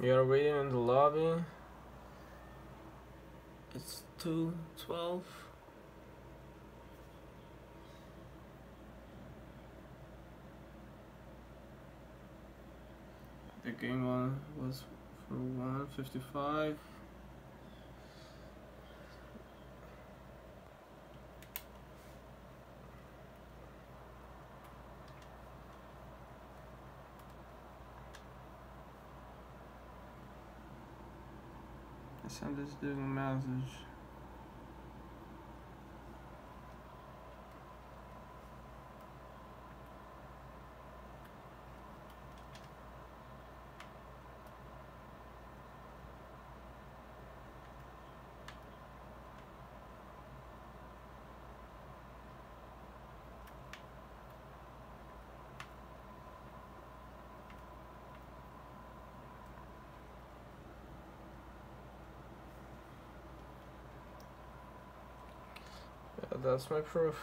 You're waiting in the lobby. It's 212. The game one was for 155. Something's doing message. That's my proof.